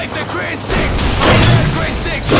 life to grade six! Grade six!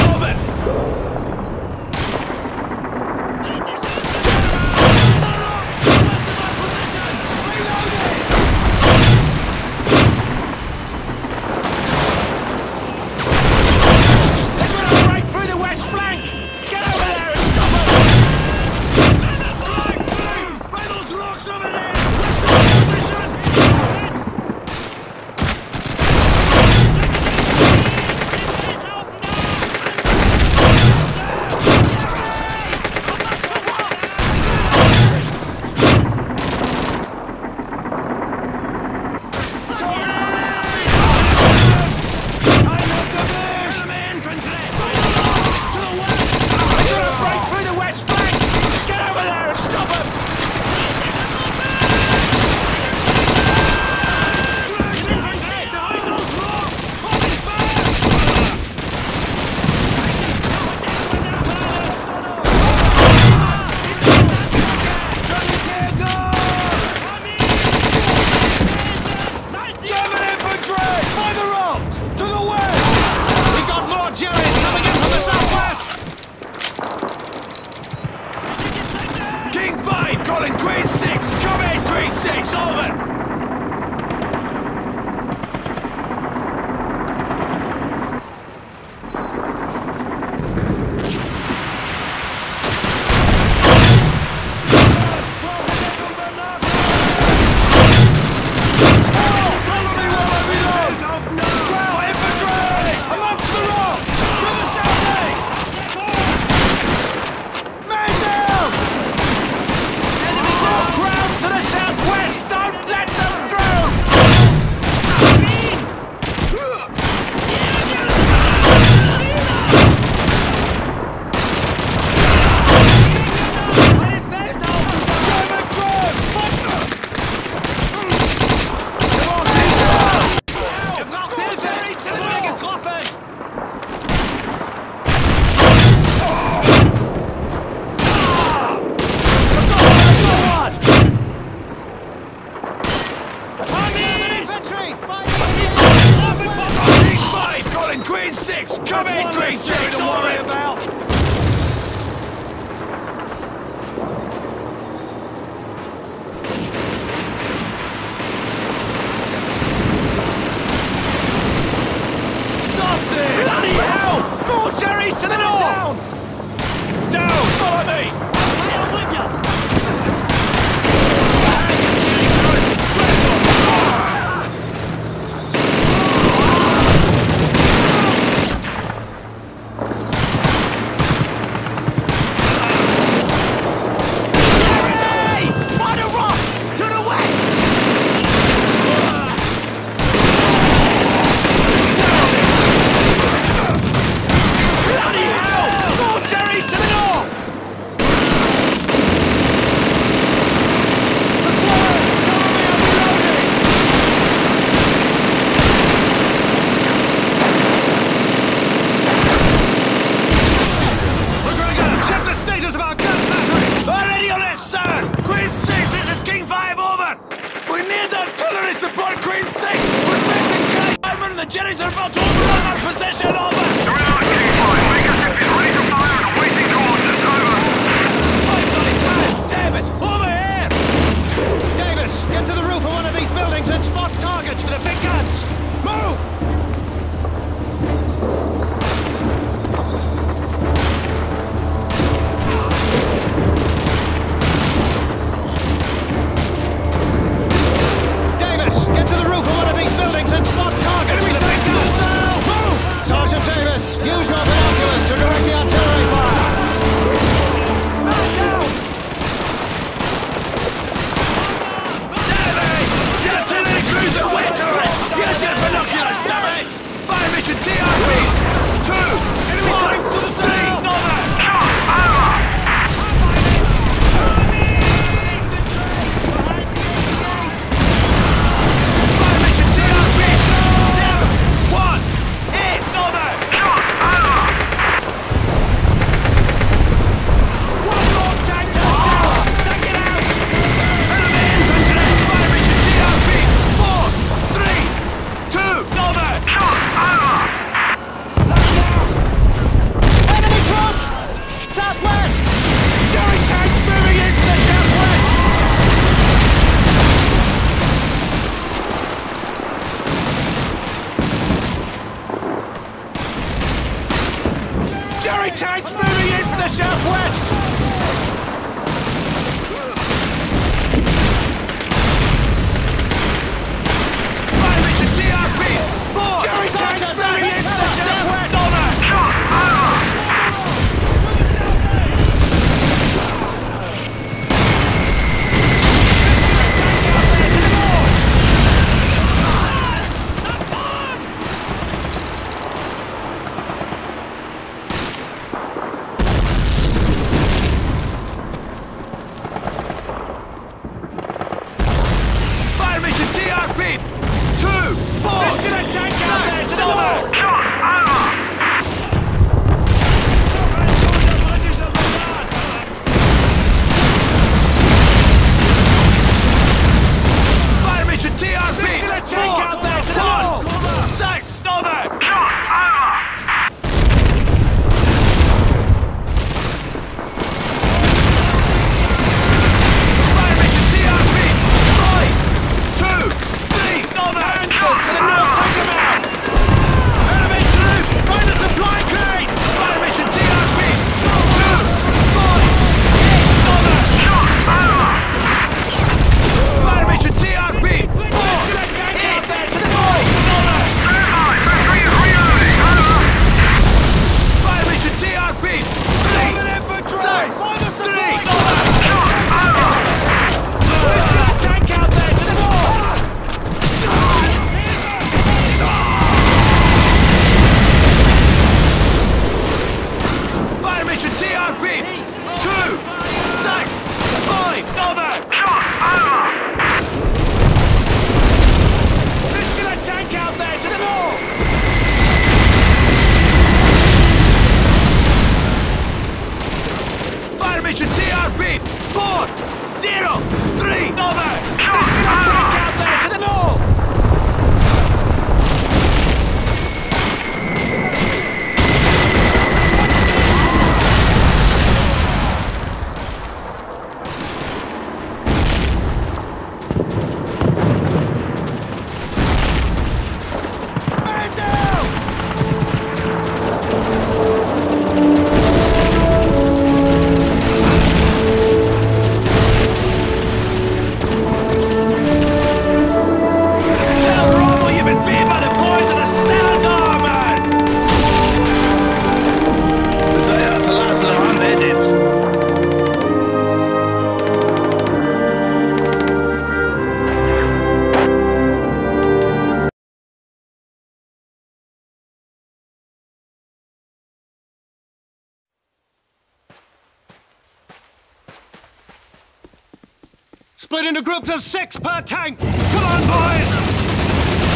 groups of six per tank! Come on, boys!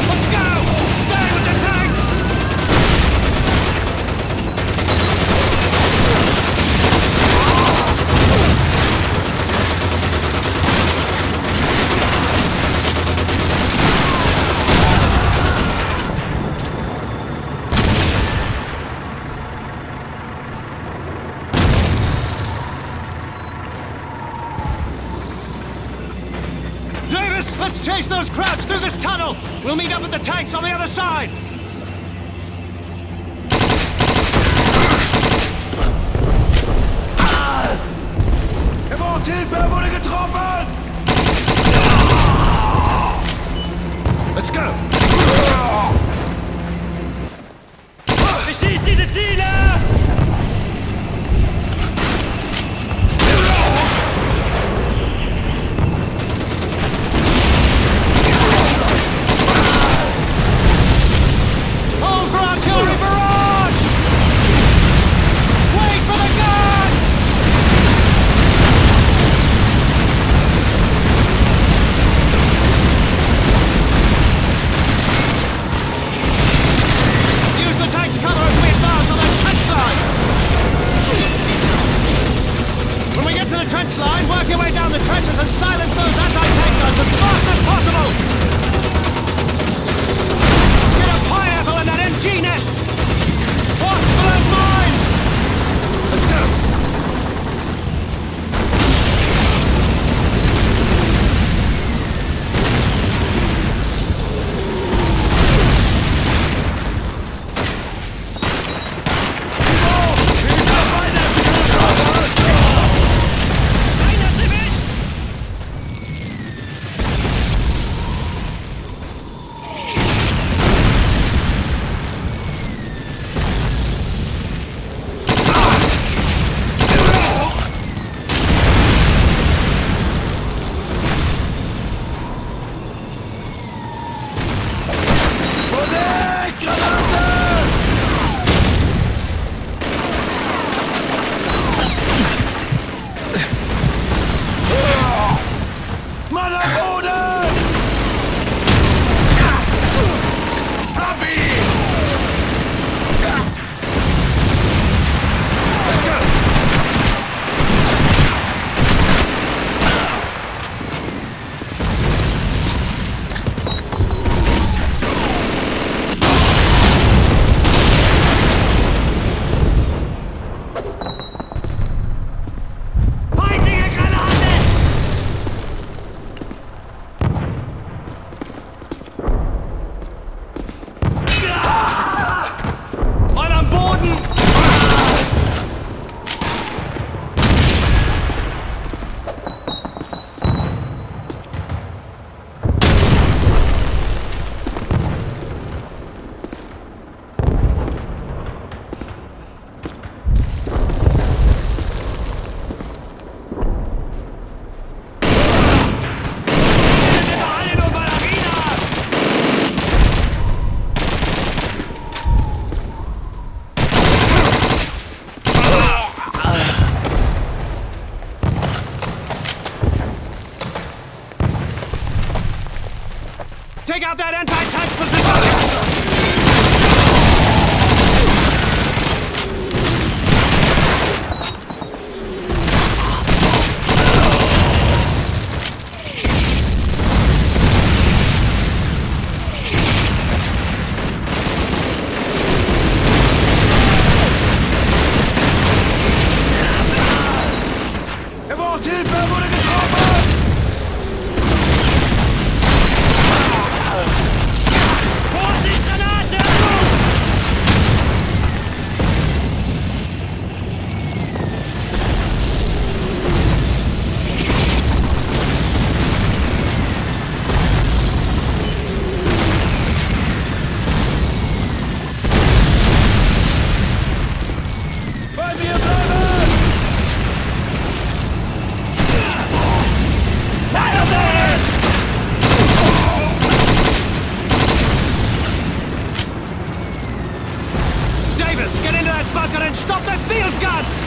Let's go! Let's chase those Krauts through this tunnel! We'll meet up with the tanks on the other side! out that anti-tank position! Parker and stop that field gun!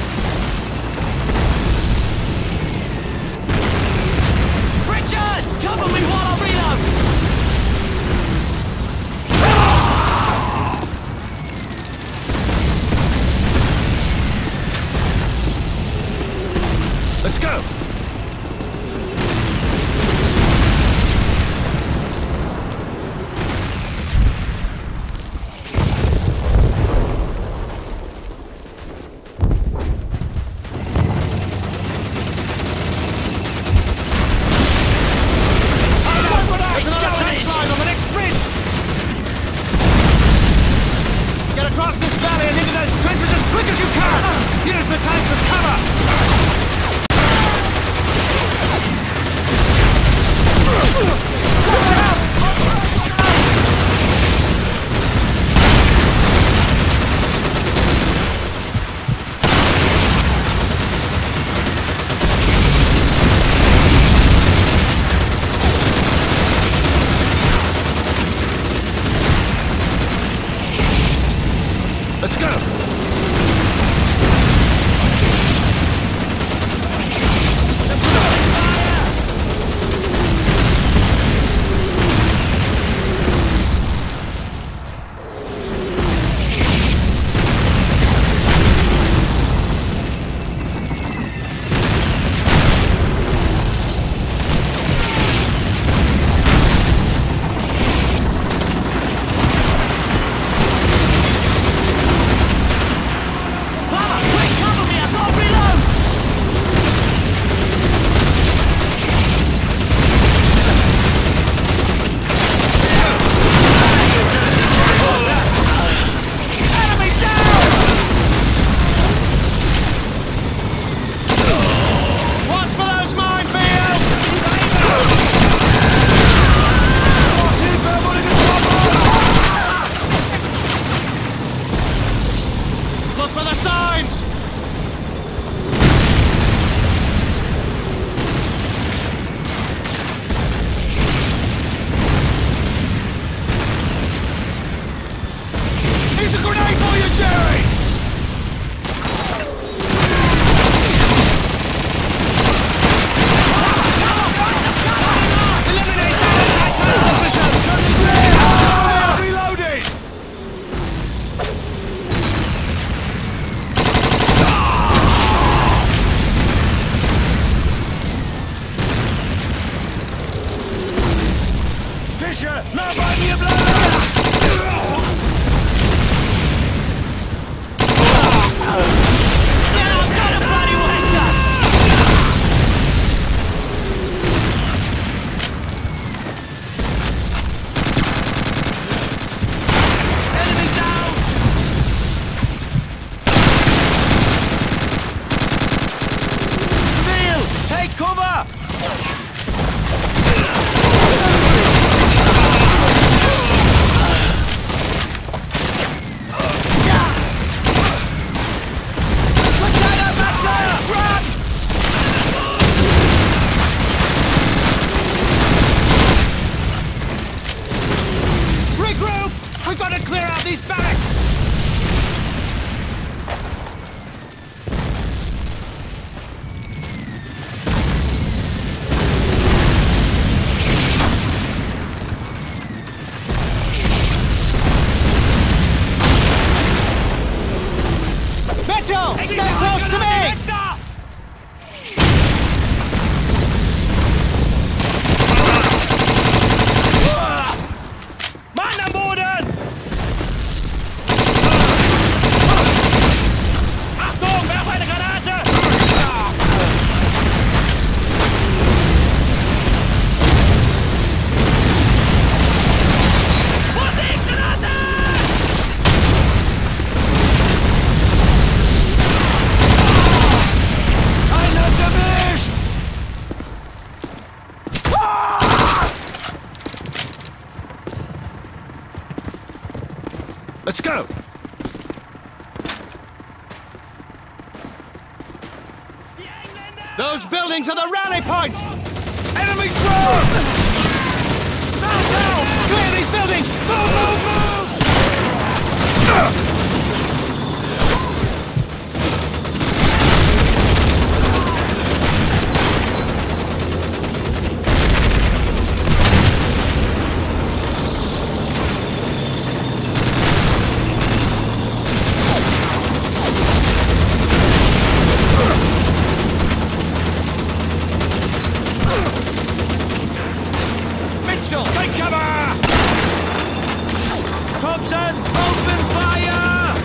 Thompson! Open fire!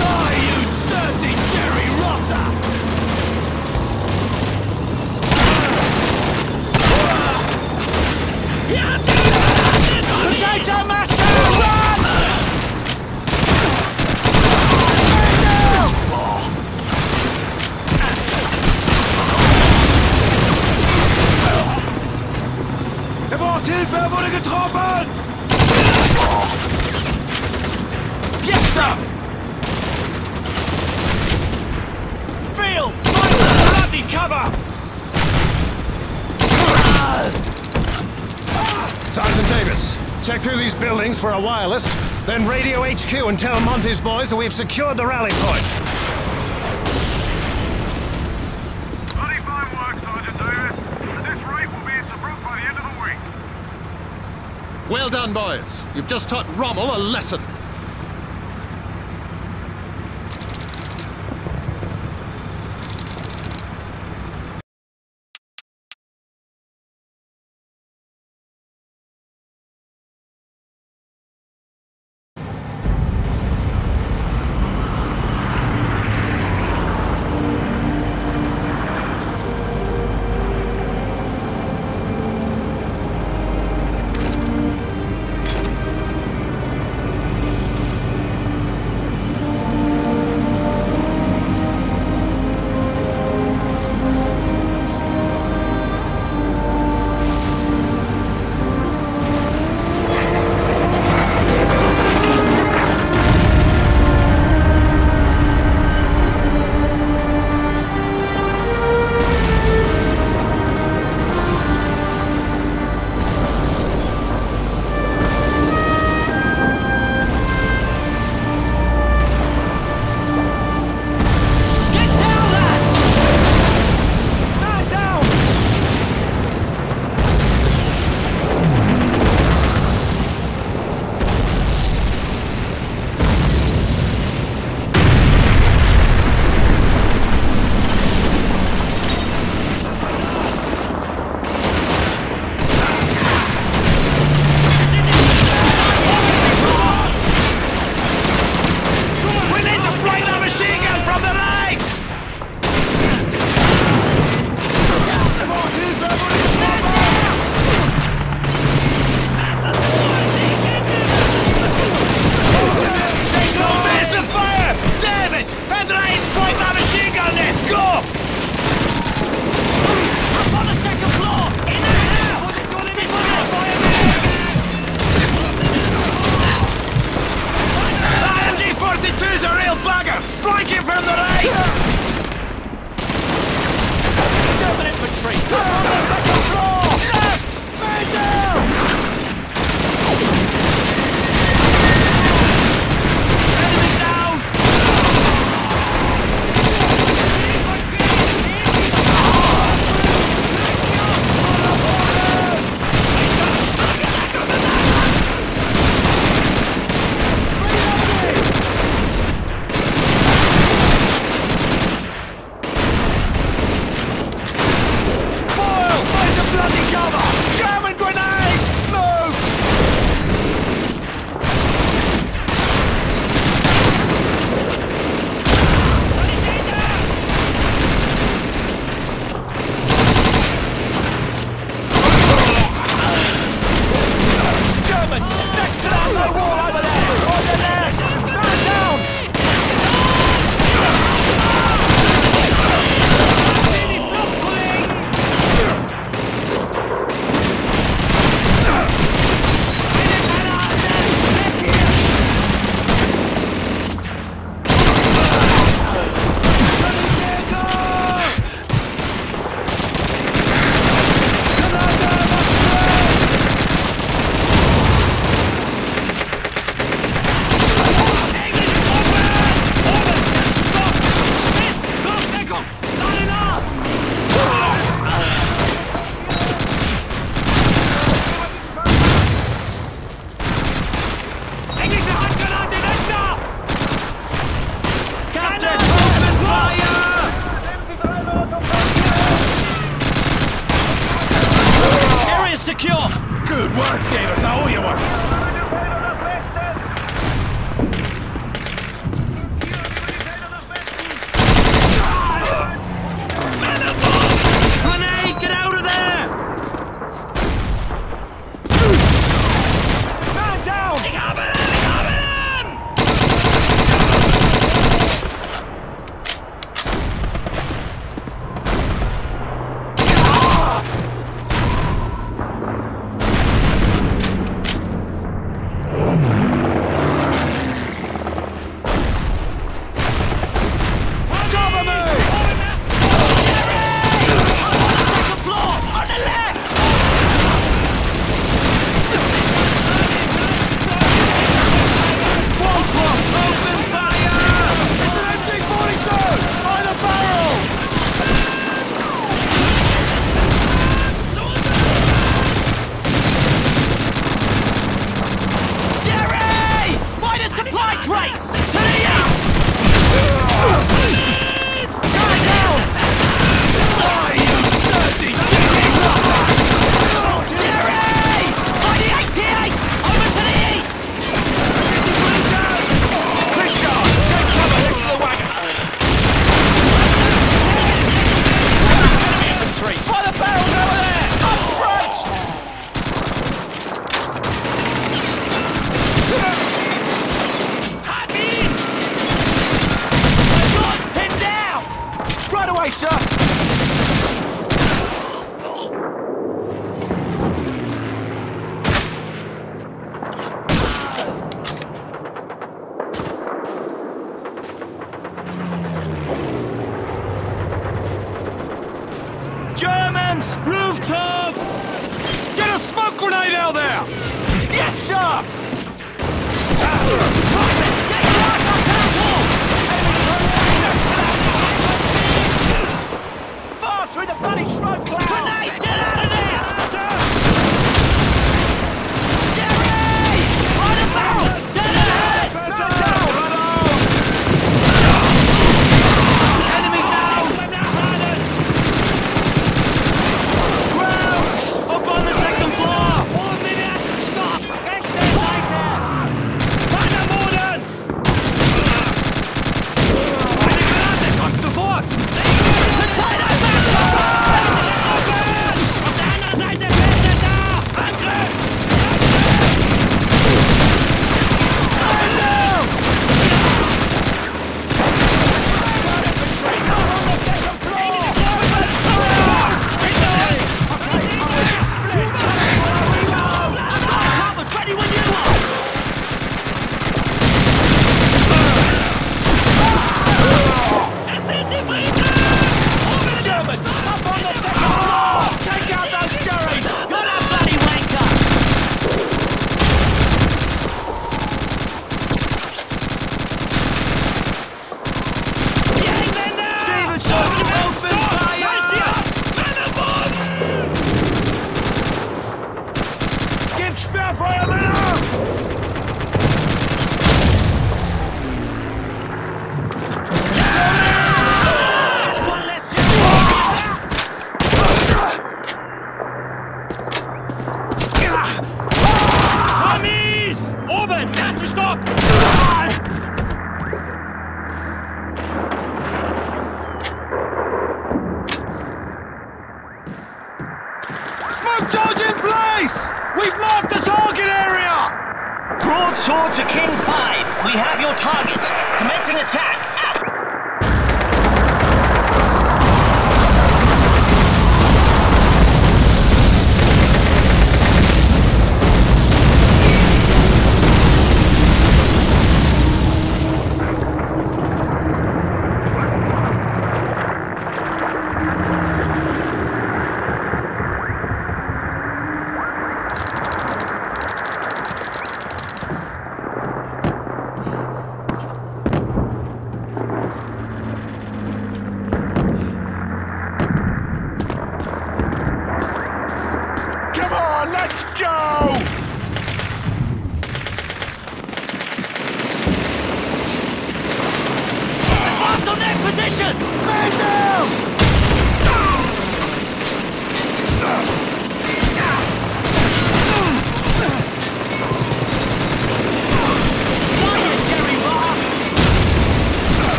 Die, you dirty jerry rotter! Potato wurde getroffen! Yes, sir! Field! Bloody cover! Sergeant Davis, check through these buildings for a wireless, then radio HQ and tell Monty's boys that we've secured the rally point. Bloody fine work, Sergeant Davis. At this rate, we'll be in Tobruk by the end of the week. Well done, boys. You've just taught Rommel a lesson.